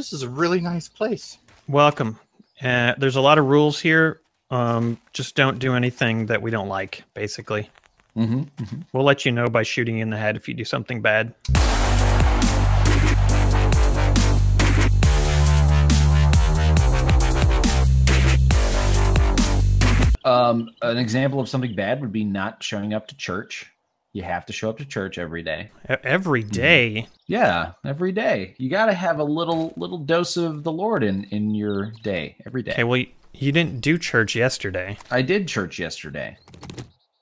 This is a really nice place. Welcome. Uh, there's a lot of rules here. Um, just don't do anything that we don't like, basically. Mm-hmm. We'll let you know by shooting you in the head if you do something bad. Um, an example of something bad would be not showing up to church. You have to show up to church every day. Every mm-hmm. day. Yeah, every day. You got to have a little little dose of the Lord in in your day every day. Okay, well, you didn't do church yesterday. I did church yesterday.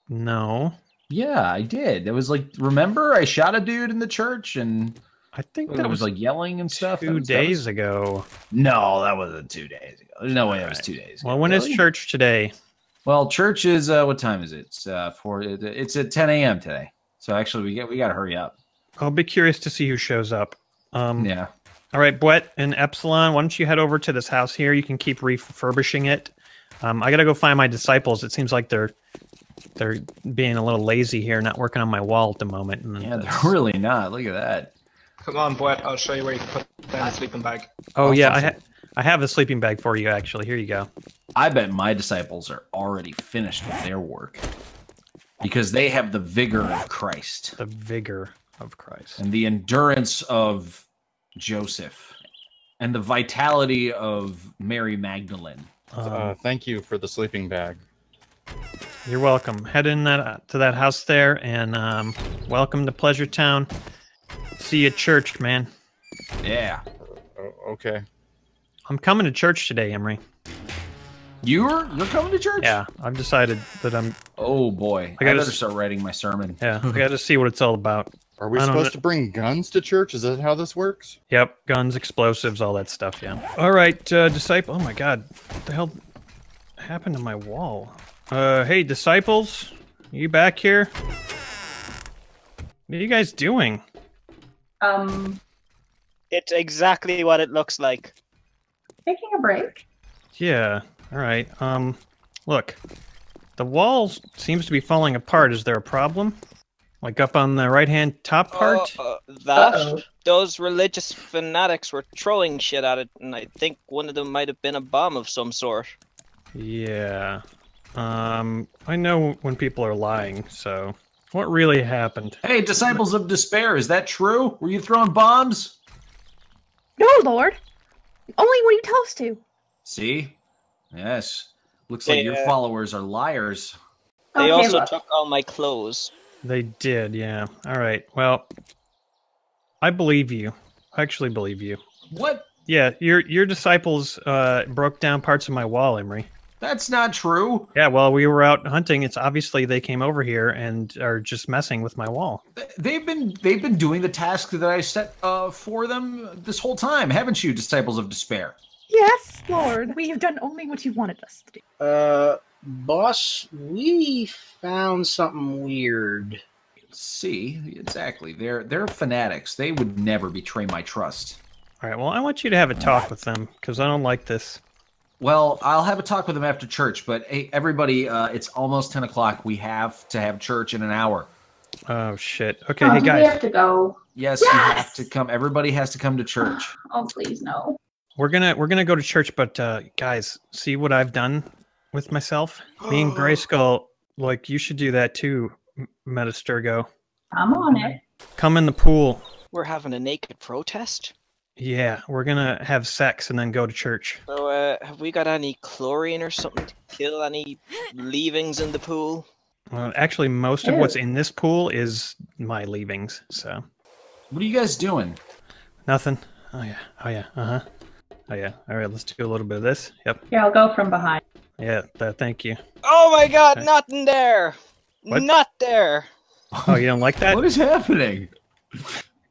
No. Yeah, I did. It was like, remember, I shot a dude in the church, and I think that was, was like yelling and stuff. Two was- that was- days ago. No, that wasn't two days ago. There's no way it was two days. Ago. Well, when is Really? church today? Well, church is uh, what time is it? It's uh, for it's at 10 a.m. today. So actually, we get we got to hurry up. I'll be curious to see who shows up. Um, Yeah. All right, Bwet and Epsilon, why don't you head over to this house here? You can keep refurbishing it. Um, I gotta go find my disciples. It seems like they're they're being a little lazy here, not working on my wall at the moment. And Yeah, that's- they're really not. Look at that. Come on, Brett. I'll show you where you can put down the sleeping bag. Oh yeah, I Awesome. ha- I have a sleeping bag for you actually. Here you go. I bet my disciples are already finished with their work because they have the vigor of Christ The vigor of Christ. and the endurance of Joseph and the vitality of Mary Magdalene. Um, Uh, thank you for the sleeping bag. you're welcome. Head in that to that house there, and um, welcome to Pleasure Town. See you at church, man. Yeah. Okay. I'm coming to church today, Emre. You're you're coming to church? Yeah, I've decided that I'm. Oh boy. I I, gotta better s- start writing my sermon. Yeah, I got to see what it's all about. Are we I supposed know. to bring guns to church? Is that how this works? Yep, guns, explosives, all that stuff. Yeah. All right, uh, disciple. Oh my God, what the hell happened to my wall? Uh, hey, disciples, you back here? What are you guys doing? Um, It's exactly what it looks like. Taking a break. Yeah. All right. Um, look, the wall seems to be falling apart. Is there a problem? Like up on the right-hand top part? Uh, uh, that Uh-oh. those religious fanatics were throwing shit at it, and I think one of them might have been a bomb of some sort. Yeah. Um, I know when people are lying. So, what really happened? Hey, disciples of despair, is that true? Were you throwing bombs? No, Lord. Only when you tell us to. See? Yes. Looks They, like your uh, followers are liars. They Okay, also look. took all my clothes. They did, yeah. All right. Well, I believe you. I actually believe you. What? Yeah, your your disciples uh, broke down parts of my wall, Emre. That's not true. Yeah, well, we were out hunting. It's obviously they came over here and are just messing with my wall. They've been they've been doing the task that I set uh, for them this whole time, haven't you, disciples of despair? Yes, Lord. We have done only what you wanted us to do. Uh, boss, we found something weird. See, exactly. They're they're fanatics. They would never betray my trust. All right. Well, I want you to have a talk with them because I don't like this. Well, I'll have a talk with them after church. But hey, everybody, uh, it's almost ten o'clock. We have to have church in an hour. Oh shit. Okay, oh, hey do we have to go? Yes, you have to come. Everybody has to come to church. Oh, please no. we're gonna we're gonna go to church, but uh, guys, see what I've done with myself. Me and Grayskull, like you should do that too, M- Metasturgo. I'm on it. Come in the pool. We're having a naked protest. Yeah, we're gonna have sex and then go to church. So, uh, have we got any chlorine or something to kill any leavings in the pool? Well, actually, most of what's in this pool is my leavings. So What are you guys doing? nothing. Oh yeah. Oh yeah. Uh huh. Oh yeah. All right. Let's do a little bit of this. Yep. Here, I'll go from behind. Yeah. Th- thank you. Oh my god, Okay. nothing there! What? Not there! Oh, you don't like that? What is happening?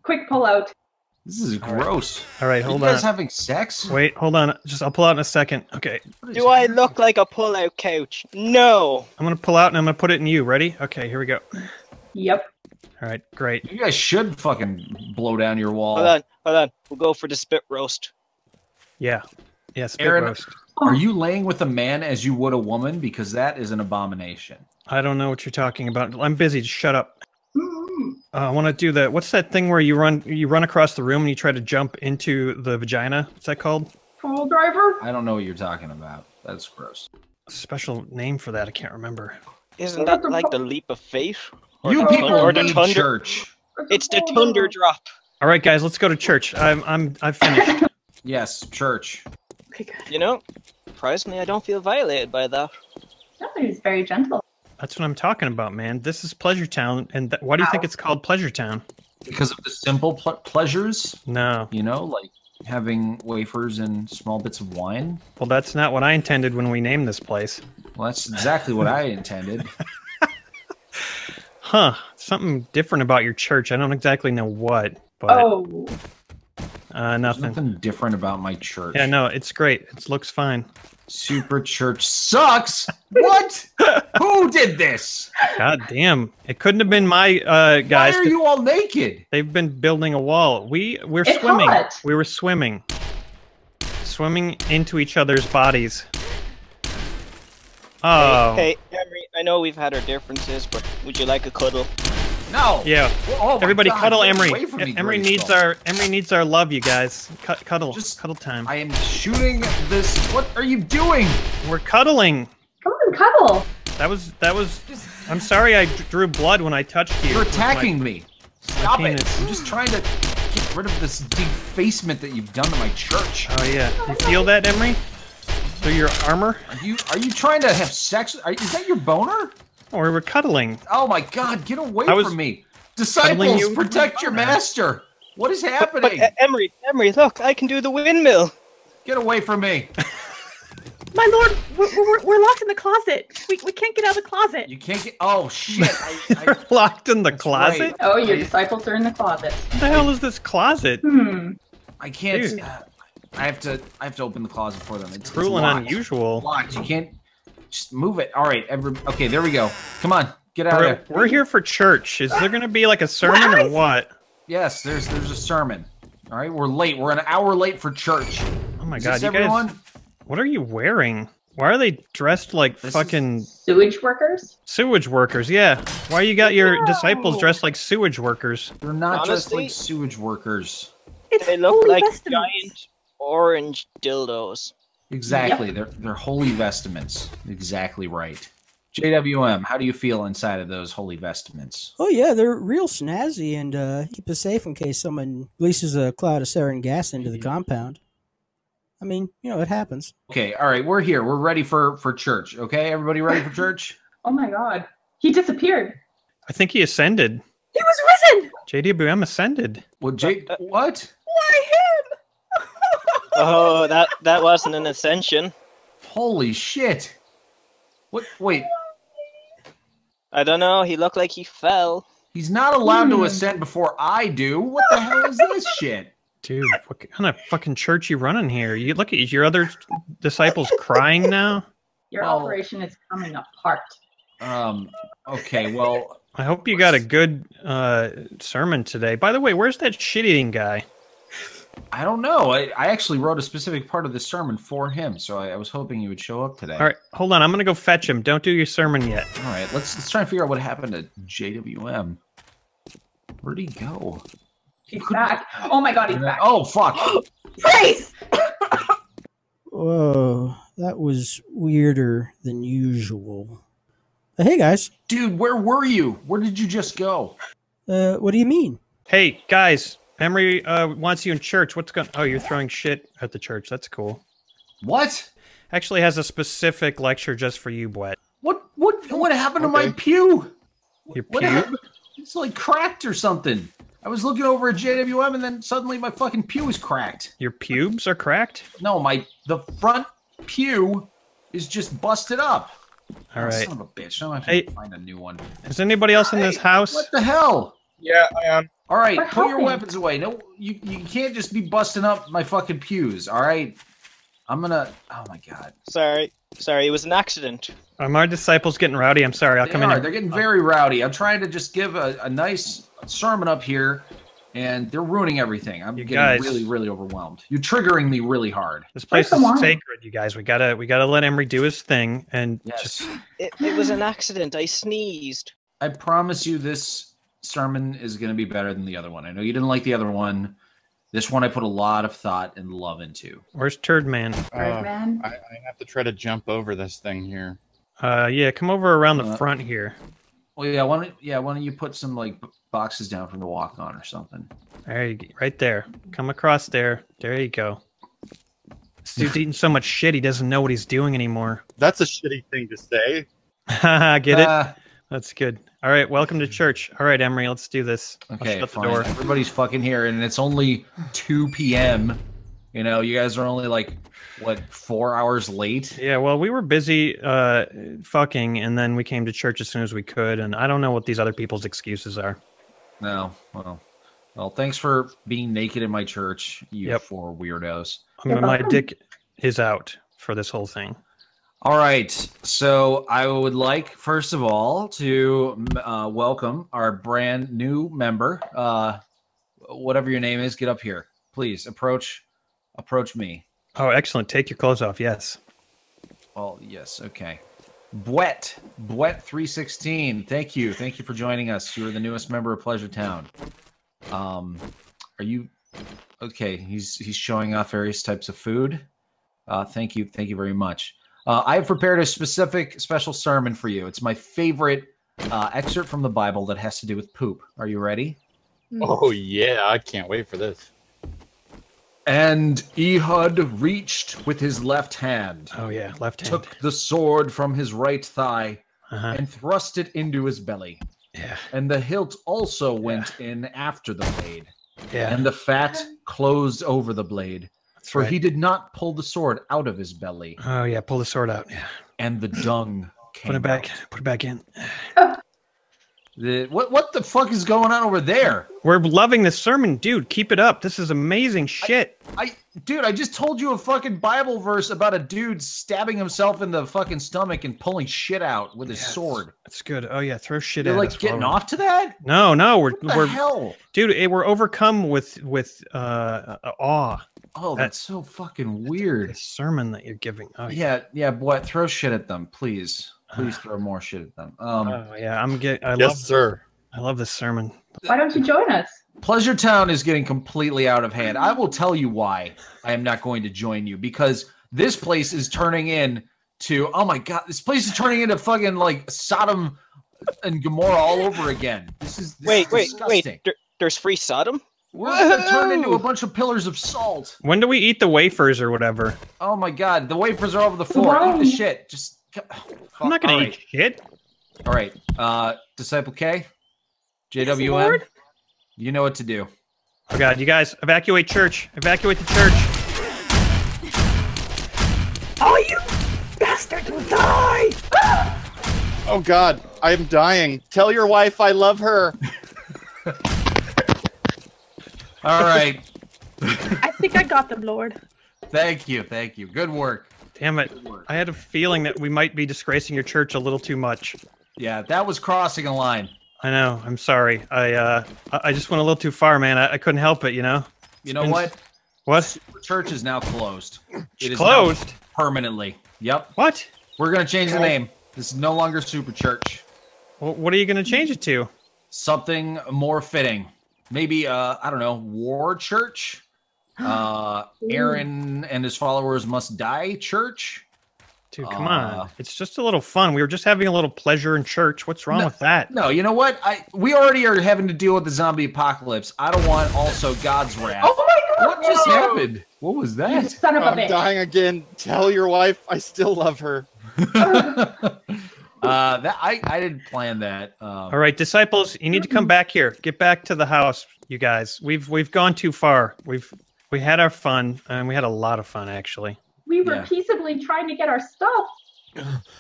Quick pull out. This is All right. gross. All right. Are Hold you guys on. having sex? Wait. Hold on. Just I'll pull out in a second. Okay. Do I happening? look like a pull-out couch? No! I'm gonna pull out and I'm gonna put it in you. Ready? Okay. Here we go. Yep. All right. Great. You guys should fucking blow down your wall. Hold on, hold on. We'll go for the spit roast. Yeah. Yeah. Spit Aaron- roast. Are you laying with a man as you would a woman? Because that is an abomination. I don't know what you're talking about. I'm busy. Just shut up. Uh, I want to do the. What's that thing where you run you run across the room and you try to jump into the vagina? What's that called? Pool driver? I don't know what you're talking about. That's gross. A Special name for that. I can't remember. Isn't that like the leap of faith? Or You the people thun- or the need thunder? church. It's the thunder drop. All right, guys, let's go to church. I'm I'm I've finished. Yes, church. Okay, good. You know, surprisingly, I don't feel violated by that. No, he's very gentle. That's what I'm talking about, man. This is Pleasure Town, and th- why do you think it's called Pleasure Town? Because of the simple ple- pleasures, No, you know, like having wafers and small bits of wine. well, that's not what I intended when we named this place. Well, that's exactly what I intended. Huh? Something different about your church. I don't exactly know what, but Oh, uh, There's nothing. nothing different about my church. Yeah, no, it's great. It looks fine. Super church sucks. What? Who did this? God damn! It couldn't have been my uh, guys. Why are you all naked? They've been building a wall. We we're It's swimming. hot. We were swimming, swimming into each other's bodies. Oh, Hey, hey, Emre, I know we've had our differences, but would you like a cuddle? No. yeah. Oh Everybody, God, cuddle get Emre. me, Emre Grayskull. needs our Emre needs our love, you guys. Cu- cuddle, Just- cuddle time. I am shooting this. What are you doing? We're cuddling. come on, cuddle. That was that was. I'm sorry, I drew blood when I touched you. You're with my- attacking me. Stop it. I'm just trying to get rid of this defacement that you've done to my church. Oh yeah, you feel that, Emre? Through your armor? Are you are you trying to have sex? Are, is that your boner? Or we were cuddling. Oh my God! Get away I was from me, cuddling disciples! you Protect your master. What is happening? but E- Emre, Emre, look, I can do the windmill. Get away from me! My lord, we're, we're, we're locked in the closet. We, we can't get out of the closet. You can't get. Oh shit! I, You're locked in the closet. right. Oh, your disciples are in the closet. What the hell is this closet? Hmm. I can't. Uh, I have to. I have to open the closet for them. It's Cruel it's and unusual. Locked. You can't. Just move it. All right. Every. Okay. There we go. Come on. Get out of We're, there. we're here for church. Is there going to be like a sermon or what? Yes. There's. There's a sermon. All right. We're late. We're an hour late for church. Oh my Is god, you everyone? guys! What are you wearing? Why are they dressed like This fucking Sewage workers? sewage workers? Yeah. Why you got your No. disciples dressed like sewage workers? They're not just Honestly- like sewage workers. It's They look like vestments. giant orange dildos. Exactly. They're they're holy vestments. Exactly right. JWM, how do you feel inside of those holy vestments? Oh yeah, they're real snazzy and uh, keep us safe in case someone releases a cloud of sarin gas into the compound. I mean, you know, it happens. Okay. All right. We're here. We're ready for for church. Okay. Everybody ready for church? Oh my god. He disappeared. I think he ascended. He was risen. JWM ascended. Well, Jake, what? Why him? Oh, that that wasn't an ascension. Holy shit! What? Wait. I don't know. He looked like he fell. He's not allowed to Hmm. ascend before I do. What the hell is this shit? Dude, what kind of fucking church you running here? You look at your other disciples crying now. Your Well- operation is coming apart. Um. Okay. Well, I hope you got a good uh, sermon today. By the way, where's that shit eating guy? I don't know. I, I actually wrote a specific part of the sermon for him, so I, I was hoping he would show up today. All right, hold on. I'm gonna go fetch him. Don't do your sermon yet. All right. Let's let's try and figure out what happened to JWM. Where'd he go? He's back. Oh my god, he's back. Oh fuck! Praise. Whoa, that was weirder than usual. Uh, hey guys, Dude, where were you? Where did you just go? uh, what do you mean? Hey guys, Emre uh, wants you in church. What's going? Oh, you're throwing shit at the church. That's cool. What? Actually, has a specific lecture just for you, Bwet. What? What? What happened to my Okay. pew? Your What pew? happened? It's like cracked or something. I was looking over at JWM and then suddenly my fucking pew is cracked. Your pubes are cracked. No, my the front pew is just busted up. All Oh, right. Son of a bitch. Now I have to Hey. find a new one. Is anybody else in this Hey, house? What the hell? Yeah, I am. All right, We're put your weapons away. No, you you can't just be busting up my fucking pews. All right, I'm gonna. Oh my god, Sorry, sorry. It was an accident. Are my disciples getting rowdy? I'm sorry. I'll they come in. are. and- They're getting very rowdy. I'm trying to just give a, a nice sermon up here, and they're ruining everything. I'm You getting guys- really, really overwhelmed. You're triggering me really hard. This place Where's is sacred, you guys. We gotta we gotta let Emre do his thing and Yes, just It, it was an accident. I sneezed. I promise you this sermon is going to be better than the other one. I know you didn't like the other one. This one I put a lot of thought and love into. Where's Turd Man? Right, Uh, man. I, I have to try to jump over this thing here. Uh, yeah, come over around the Uh, front here. Well, yeah, why don't yeah, why don't you put some like boxes down from the walk on or something? There you go, right there. Come across there. There you go. This dude's eating so much shit he doesn't know what he's doing anymore. That's a shitty thing to say. Get it? That's good. All right, welcome to church. All right, Emre, let's do this. Okay, shut the fine. door. Everybody's fucking here, and it's only two p.m. You know, you guys are only like what four hours late. Yeah, well, we were busy uh, fucking, and then we came to church as soon as we could, and I don't know what these other people's excuses are. No, well, well, thanks for being naked in my church, you Yep. four weirdos. I mean, my dick is out for this whole thing. All right, so I would like first of all to uh, welcome our brand new member. Uh, whatever your name is, get up here, please. Approach, approach me. Oh, excellent. Take your clothes off. Yes. Well, yes, okay. Bwet, Bwet three sixteen. Thank you, thank you for joining us. You are the newest member of Pleasure Town. Um, are you okay? He's he's showing off various types of food. Uh, thank you, thank you very much. Uh, I have prepared a specific special sermon for you. It's my favorite uh, excerpt from the Bible that has to do with poop. Are you ready? Oh yeah, I can't wait for this. And Ehud reached with his left hand, Oh yeah, left hand. took the sword from his right thigh, Uh-huh. and thrust it into his belly. Yeah. And the hilt also went in after the blade, Yeah. and the fat closed over the blade. For right. he did not pull the sword out of his belly, Oh yeah, pull the sword out. Yeah. and the dung came Put it back. out. Put it back in. The, what what the fuck is going on over there? We're loving this sermon, dude. Keep it up. This is amazing shit. I dude, I just told you a fucking Bible verse about a dude stabbing himself in the fucking stomach and pulling shit out with his Yes. sword. That's good. Oh yeah, throw shit You're like us getting off to that? No, no, we're What the we're hell? dude. eh, We're overcome with with uh, uh, awe. Oh, that's so fucking weird. The sermon that you're giving. Oh Yeah, yeah, boy, throw shit at them, please. Please throw more shit at them. Um, Oh yeah, I'm getting. I yes, love. sir. I love this sermon. Why don't you join us? Pleasure Town is getting completely out of hand. I will tell you why I am not going to join you because this place is turning in to oh my god, this place is turning into fucking like Sodom and Gomorrah all over again. This is this Wait, is wait, disgusting. wait. There, there's free Sodom? We're gonna turn into a bunch of pillars of salt. When do we eat the wafers or whatever? Oh my god, the wafers are over the floor. Eat the shit. Just I'm not gonna All eat right. shit. All right, uh, Disciple K, JWM, Lord. you know what to do. Oh god, you guys, evacuate church. Evacuate the church. Oh, you bastard will die! Oh God, I am dying. Tell your wife I love her. All right, I think I got them, Lord. thank you, thank you. Good work. Damn it! I had a feeling that we might be disgracing your church a little too much. Yeah, that was crossing a line. I know. I'm sorry. I uh, I I just went a little too far, man. I, I couldn't help it. You know. You know been- what? What? The church is now closed. It is now Closed. permanently. Yep. What? We're gonna change the name. This is no longer Super Church. Well, what are you gonna change it to? Something more fitting. Maybe uh, I don't know, War Church. Uh, Aaron and his followers must die. Church. Dude, come Uh, on. It's just a little fun. We were just having a little pleasure in church. What's wrong No. with that? No, you know what? I we already are having to deal with the zombie apocalypse. I don't want also God's wrath. Oh my god! what just no! happened? What was that? son of a I'm bitch. dying again. Tell your wife I still love her. uh, that I I didn't plan that. Um, All right, disciples, you need to come back here. Get back to the house, you guys. We've we've gone too far. We've we had our fun, and we had a lot of fun actually. We were Yeah. peaceably trying to get our stuff.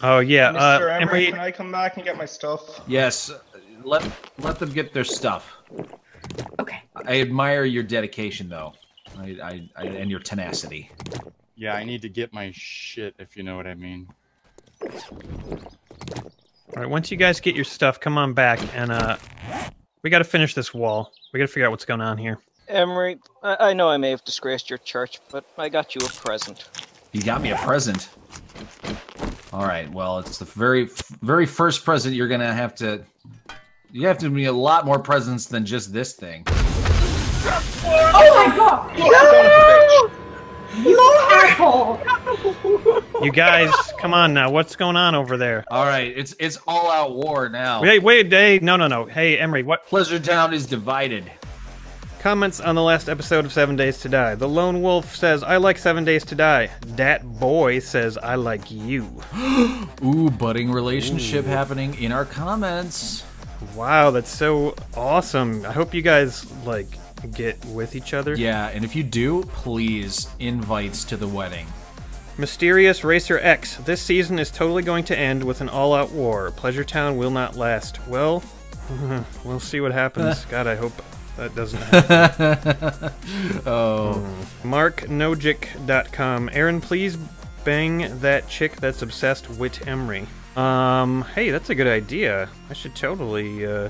Oh yeah, Mr. uh, Emre, Emre, can I come back and get my stuff? Yes, let let them get their stuff. Okay. I admire your dedication, though, I, I, I and your tenacity. Yeah, I need to get my shit if you know what I mean. All right, once you guys get your stuff, come on back, and uh, we got to finish this wall. We got to figure out what's going on here. Emre, I, I know I may have disgraced your church, but I got you a present. You got me a present. All right. Well, it's the very very first present you're gonna have to You have to be a lot more presents than just this thing. Oh my god! No! You asshole! You guys, come on now. What's going on over there? All right, it's it's all out war now. Wait, wait, hey, no, no, no. Hey, Emre, what Pleasure Town is divided. comments on the last episode of Seven Days to Die? The Lone Wolf says, I like Seven Days to Die. Dat Boy says, I like you. Ooh, budding relationship happening in our comments. Wow, that's so awesome. I hope you guys, like, get with each other. Yeah, and if you do, please invites to the wedding. Mysterious Racer X. This season is totally going to end with an all out war. Pleasure Town will not last. Well, we'll see what happens. God, I hope that doesn't happen. oh, MarkNojic.com. Aaron, please bang that chick that's obsessed with Emre. Um, hey, that's a good idea. I should totally uh,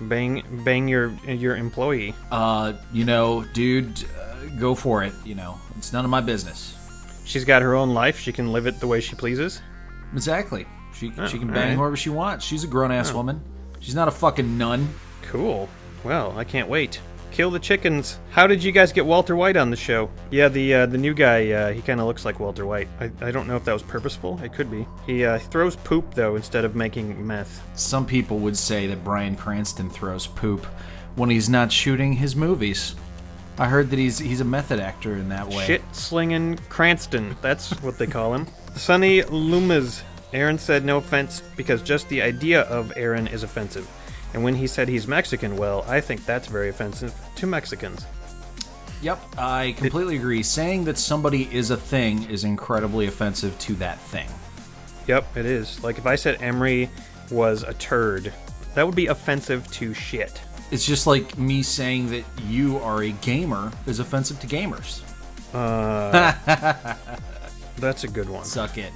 bang bang your your employee. uh, you know, dude, uh, go for it. You know, it's none of my business. She's got her own life. She can live it the way she pleases. Exactly. She Oh, she can bang right. whoever she wants. She's a grown ass woman. She's not a fucking nun. Cool. Well, I can't wait. Kill the chickens. How did you guys get Walter White on the show? Yeah, the uh, the new guy. Uh, he kind of looks like Walter White. I, I don't know if that was purposeful. It could be. He uh, throws poop though instead of making meth. Some people would say that Bryan Cranston throws poop when he's not shooting his movies. I heard that he's he's a method actor in that way. Shit slinging Cranston. That's what they call him. Sonny Lumas. Aaron said no offense because just the idea of Aaron is offensive. And when he said he's Mexican, well, I think that's very offensive to Mexicans. Yep, I completely agree. Saying that somebody is a thing is incredibly offensive to that thing. Yep, it is. Like if I said Emre was a turd, that would be offensive to shit. It's just like me saying that you are a gamer is offensive to gamers. Uh, that's a good one. Suck it.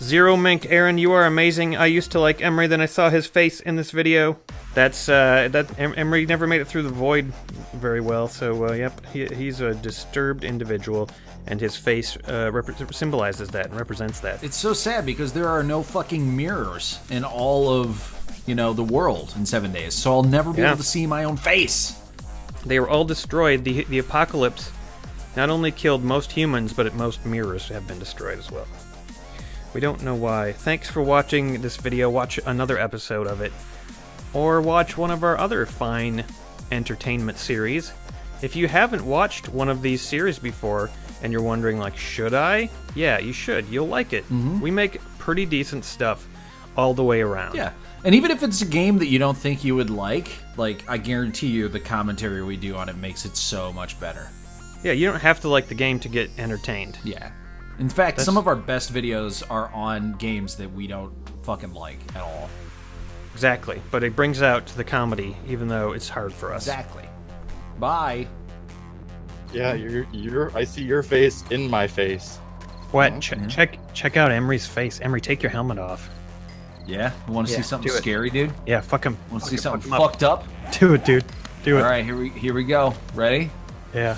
Zero Mink, Aaron, you are amazing. I used to like Emre, then I saw his face in this video. That's uh, that em- Emre never made it through the void very well. So uh, yep, he, he's a disturbed individual, and his face uh, symbolizes that and represents that. It's so sad because there are no fucking mirrors in all of, you know, the world in seven days. So I'll never be Yeah. able to see my own face. They were all destroyed. The the apocalypse not only killed most humans, but most mirrors have been destroyed as well. We don't know why. Thanks for watching this video. Watch another episode of it. Or watch one of our other fine entertainment series. If you haven't watched one of these series before and you're wondering like, should I? Yeah, you should. You'll like it. Mm-hmm. We make pretty decent stuff all the way around. Yeah. And even if it's a game that you don't think you would like, like I guarantee you the commentary we do on it makes it so much better. Yeah, you don't have to like the game to get entertained. Yeah. In fact, That's- some of our best videos are on games that we don't fucking like at all. Exactly. But it brings out the comedy even though it's hard for us. Exactly. Bye. Yeah, you're you're. I see your face in my face. What? Mm-hmm. Ch- check check out Emre's face. Emre, take your helmet off. Yeah. You want to Yeah, see something scary, dude? Yeah, fuck him. Want to see something fuck fucked up? Do it, dude. Do it. All right, here we here we go. Ready? Yeah.